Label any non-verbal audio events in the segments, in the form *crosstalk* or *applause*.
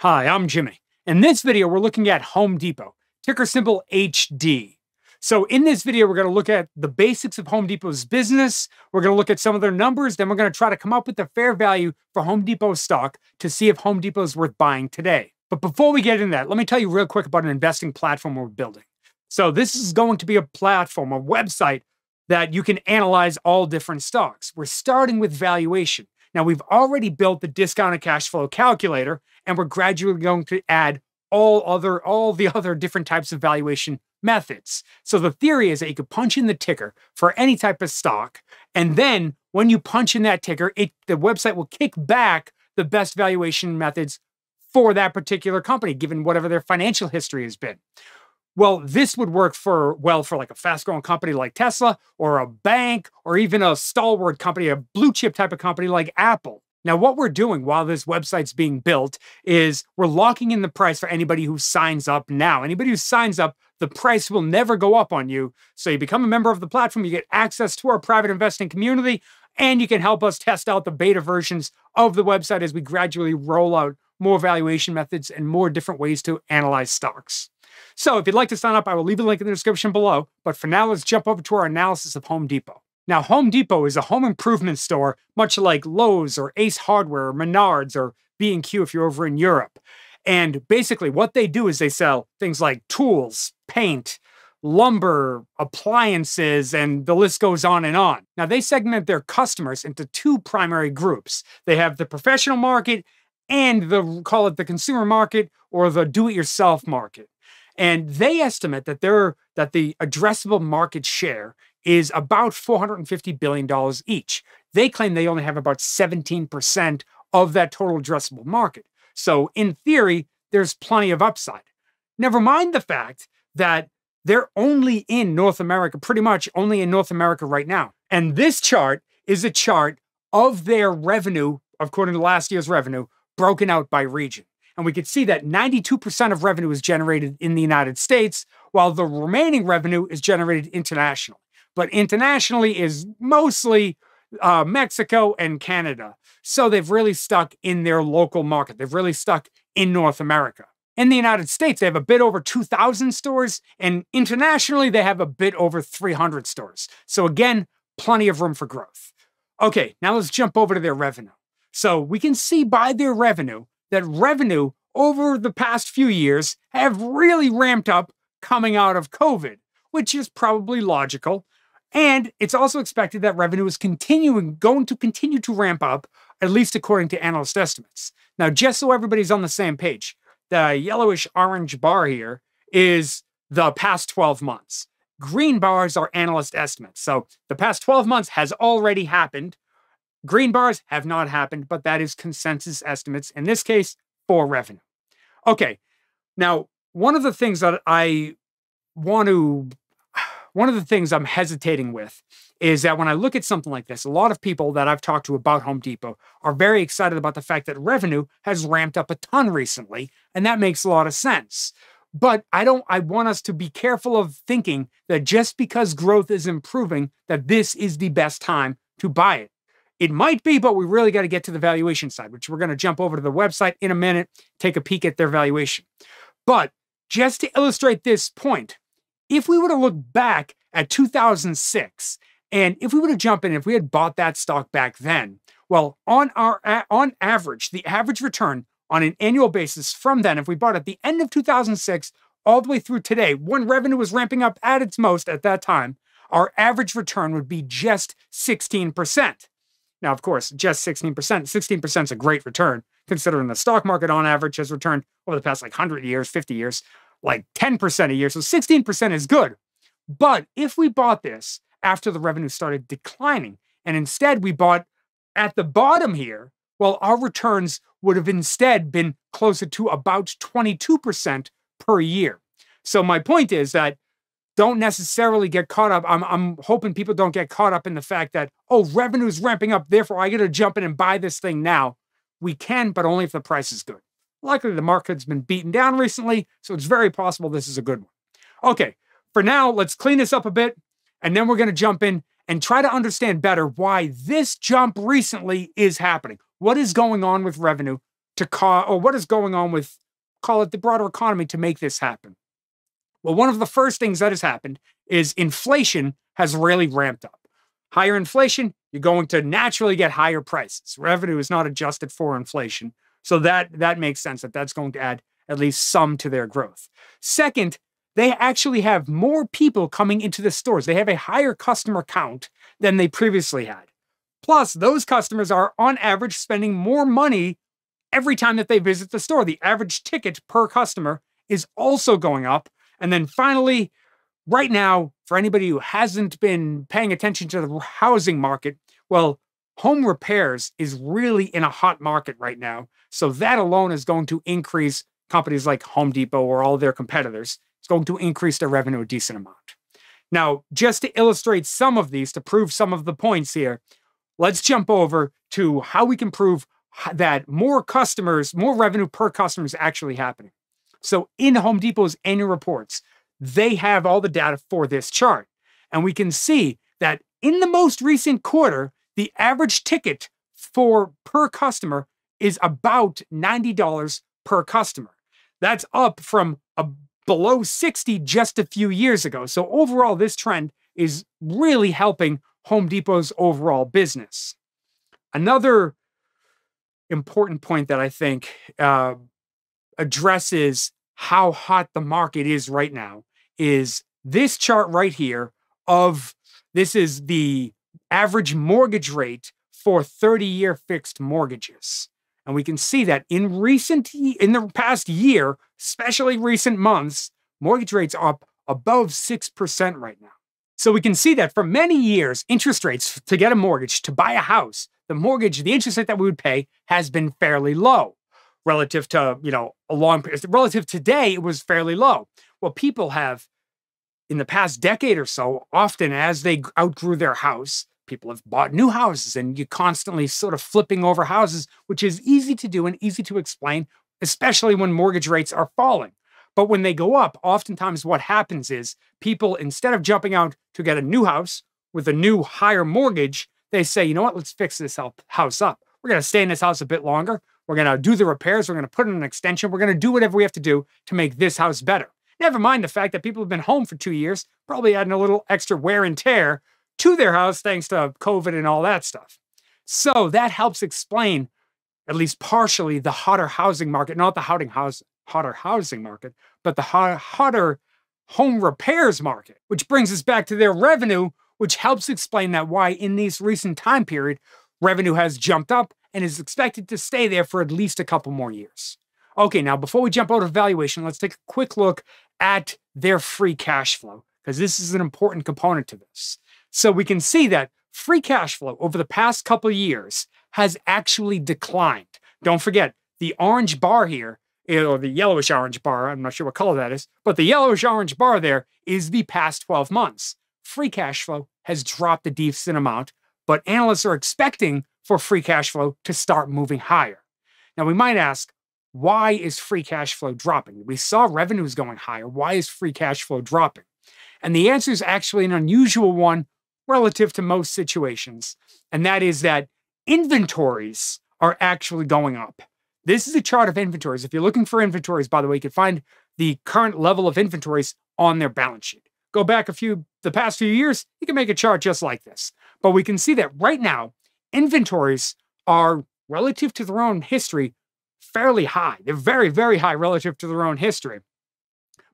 Hi, I'm Jimmy. In this video, we're looking at Home Depot, ticker symbol HD. So in this video, we're going to look at the basics of Home Depot's business. We're going to look at some of their numbers. Then we're going to try to come up with the fair value for Home Depot stock to see if Home Depot is worth buying today. But before we get into that, let me tell you real quick about an investing platform we're building. So this is going to be a platform, a website that you can analyze all different stocks. We're starting with valuation. Now, we've already built the discounted cash flow calculator, and we're gradually going to add all other all the *laughs* other different types of valuation methods. So the theory is that you could punch in the ticker for any type of stock, and then when you punch in that ticker, it the website will kick back the best valuation methods for that particular company, given whatever their financial history has been. Well, this would work for well for like a fast-growing company like Tesla or a bank or even a stalwart company, a blue chip type of company like Apple. Now, what we're doing while this website's being built is we're locking in the price for anybody who signs up now. Anybody who signs up, the price will never go up on you. So you become a member of the platform, you get access to our private investing community, and you can help us test out the beta versions of the website as we gradually roll out more valuation methods and more different ways to analyze stocks. So if you'd like to sign up, I will leave a link in the description below. But for now, let's jump over to our analysis of Home Depot. Now, Home Depot is a home improvement store, much like Lowe's or Ace Hardware or Menards or B&Q if you're over in Europe. And basically what they do is they sell things like tools, paint, lumber, appliances, and the list goes on and on. Now, they segment their customers into two primary groups. They have the professional market and the call it the consumer market or the do-it-yourself market. And they estimate that there that the addressable market share is about $450 billion each. They claim they only have about 17% of that total addressable market. So, in theory, there's plenty of upside. Never mind the fact that they're only in North America, pretty much only in North America right now. And this chart is a chart of their revenue, according to last year's revenue, broken out by region. And we could see that 92% of revenue is generated in the United States, while the remaining revenue is generated internationally but internationally is mostly uh, Mexico and Canada. So they've really stuck in their local market. They've really stuck in North America. In the United States, they have a bit over 2,000 stores, and internationally, they have a bit over 300 stores. So again, plenty of room for growth. Okay, now let's jump over to their revenue. So we can see by their revenue that revenue over the past few years have really ramped up coming out of COVID, which is probably logical and it's also expected that revenue is continuing, going to continue to ramp up, at least according to analyst estimates. Now, just so everybody's on the same page, the yellowish orange bar here is the past 12 months. Green bars are analyst estimates. So the past 12 months has already happened. Green bars have not happened, but that is consensus estimates, in this case, for revenue. Okay, now, one of the things that I want to *sighs* one of the things I'm hesitating with is that when I look at something like this, a lot of people that I've talked to about Home Depot are very excited about the fact that revenue has ramped up a ton recently, and that makes a lot of sense. But I don't I want us to be careful of thinking that just because growth is improving that this is the best time to buy it. It might be, but we really got to get to the valuation side, which we're going to jump over to the website in a minute, take a peek at their valuation. But just to illustrate this point, if we were to look back at 2006, and if we were to jump in, if we had bought that stock back then, well, on our on average, the average return on an annual basis from then, if we bought at the end of 2006 all the way through today, when revenue was ramping up at its most at that time, our average return would be just 16%. Now, of course, just 16%. 16% is a great return considering the stock market on average has returned over the past like 100 years, 50 years like 10% a year. So 16% is good. But if we bought this after the revenue started declining, and instead we bought at the bottom here, well, our returns would have instead been closer to about 22% per year. So my point is that don't necessarily get caught up. I'm, I'm hoping people don't get caught up in the fact that, oh, revenue's ramping up, therefore I got to jump in and buy this thing now. We can, but only if the price is good. Likely the market's been beaten down recently, so it's very possible this is a good one. Okay, for now, let's clean this up a bit, and then we're going to jump in and try to understand better why this jump recently is happening. What is going on with revenue to call, or what is going on with, call it the broader economy to make this happen? Well, one of the first things that has happened is inflation has really ramped up. Higher inflation, you're going to naturally get higher prices. Revenue is not adjusted for inflation. So that that makes sense that that's going to add at least some to their growth. Second, they actually have more people coming into the stores. They have a higher customer count than they previously had. Plus, those customers are on average spending more money every time that they visit the store. The average ticket per customer is also going up. And then finally, right now, for anybody who hasn't been paying attention to the housing market, well, home repairs is really in a hot market right now. So that alone is going to increase companies like Home Depot or all their competitors. It's going to increase their revenue a decent amount. Now, just to illustrate some of these, to prove some of the points here, let's jump over to how we can prove that more customers, more revenue per customer is actually happening. So in Home Depot's annual reports, they have all the data for this chart. And we can see that in the most recent quarter, the average ticket for per customer is about $90 per customer. That's up from a below 60 just a few years ago. So overall, this trend is really helping Home Depot's overall business. Another important point that I think uh, addresses how hot the market is right now is this chart right here of this is the average mortgage rate for 30 year fixed mortgages. And we can see that in recent in the past year, especially recent months, mortgage rates are up above 6% right now. So we can see that for many years, interest rates to get a mortgage, to buy a house, the mortgage, the interest rate that we would pay has been fairly low relative to, you know, a long period. Relative today, it was fairly low. Well, people have in the past decade or so, often as they outgrew their house, people have bought new houses and you're constantly sort of flipping over houses, which is easy to do and easy to explain, especially when mortgage rates are falling. But when they go up, oftentimes what happens is people, instead of jumping out to get a new house with a new higher mortgage, they say, you know what, let's fix this house up. We're going to stay in this house a bit longer. We're going to do the repairs. We're going to put in an extension. We're going to do whatever we have to do to make this house better. Never mind the fact that people have been home for two years, probably adding a little extra wear and tear to their house thanks to COVID and all that stuff. So that helps explain, at least partially, the hotter housing market, not the housing house, hotter housing market, but the hotter home repairs market, which brings us back to their revenue, which helps explain that why in this recent time period, revenue has jumped up and is expected to stay there for at least a couple more years. Okay, now before we jump out of valuation, let's take a quick look at their free cash flow, because this is an important component to this. So we can see that free cash flow over the past couple years has actually declined. Don't forget, the orange bar here, eh, or the yellowish orange bar, I'm not sure what color that is, but the yellowish orange bar there is the past 12 months. Free cash flow has dropped a decent amount, but analysts are expecting for free cash flow to start moving higher. Now, we might ask, why is free cash flow dropping? We saw revenues going higher. Why is free cash flow dropping? And the answer is actually an unusual one relative to most situations, and that is that inventories are actually going up. This is a chart of inventories. If you're looking for inventories, by the way, you can find the current level of inventories on their balance sheet. Go back a few, the past few years, you can make a chart just like this. But we can see that right now, inventories are relative to their own history fairly high. They're very, very high relative to their own history.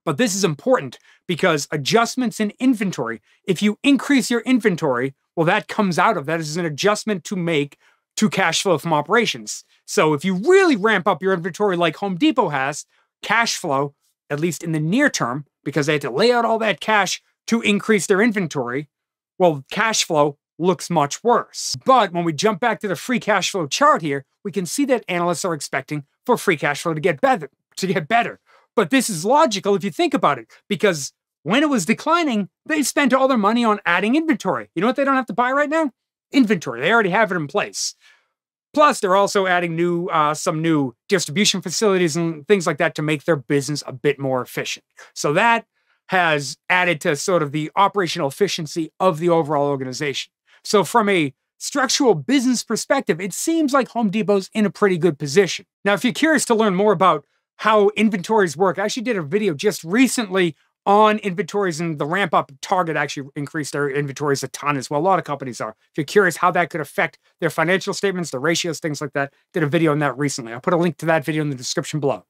But this is important because adjustments in inventory, if you increase your inventory, well, that comes out of that is an adjustment to make to cash flow from operations. So if you really ramp up your inventory like Home Depot has, cash flow, at least in the near term, because they had to lay out all that cash to increase their inventory, well, cash flow looks much worse. But when we jump back to the free cash flow chart here, we can see that analysts are expecting for free cash flow to get better, to get better. But this is logical if you think about it, because when it was declining, they spent all their money on adding inventory. You know what they don't have to buy right now? Inventory. They already have it in place. Plus, they're also adding new uh, some new distribution facilities and things like that to make their business a bit more efficient. So that has added to sort of the operational efficiency of the overall organization. So, from a structural business perspective, it seems like Home Depot's in a pretty good position. Now, if you're curious to learn more about how inventories work, I actually did a video just recently on inventories and the ramp up. Target actually increased their inventories a ton as well. A lot of companies are. If you're curious how that could affect their financial statements, the ratios, things like that, did a video on that recently. I'll put a link to that video in the description below.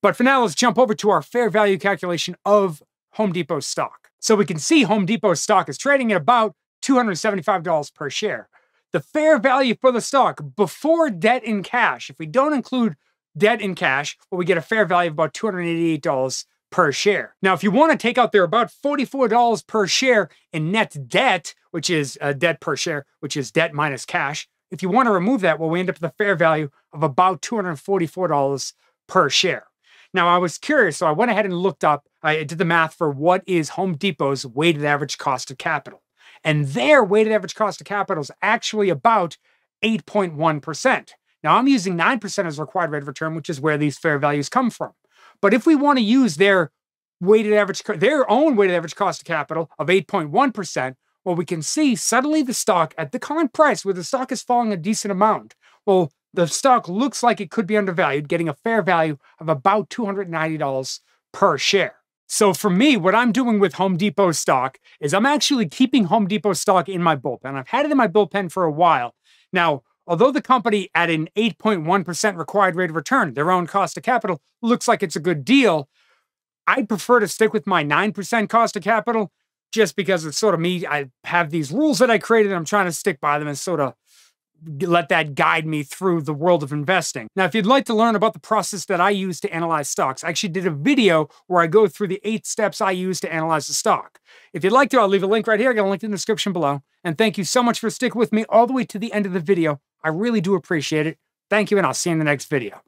But for now, let's jump over to our fair value calculation of Home Depot stock. So we can see Home Depot stock is trading at about $275 per share. The fair value for the stock before debt in cash, if we don't include debt in cash, well, we get a fair value of about $288 per share. Now, if you want to take out there about $44 per share in net debt, which is uh, debt per share, which is debt minus cash, if you want to remove that, well, we end up with a fair value of about $244 per share. Now, I was curious, so I went ahead and looked up, I did the math for what is Home Depot's weighted average cost of capital. And their weighted average cost of capital is actually about 8.1%. Now, I'm using 9% as required rate of return, which is where these fair values come from. But if we want to use their weighted average, their own weighted average cost of capital of 8.1%, well, we can see suddenly the stock at the current price, where the stock is falling a decent amount, well, the stock looks like it could be undervalued, getting a fair value of about $290 per share. So for me, what I'm doing with Home Depot stock is I'm actually keeping Home Depot stock in my bullpen. I've had it in my bullpen for a while. Now, although the company at an 8.1% required rate of return, their own cost of capital, looks like it's a good deal, I'd prefer to stick with my 9% cost of capital just because it's sort of me. I have these rules that I created. and I'm trying to stick by them and sort of let that guide me through the world of investing. Now, if you'd like to learn about the process that I use to analyze stocks, I actually did a video where I go through the eight steps I use to analyze a stock. If you'd like to, I'll leave a link right here. I got a link in the description below. And thank you so much for sticking with me all the way to the end of the video. I really do appreciate it. Thank you, and I'll see you in the next video.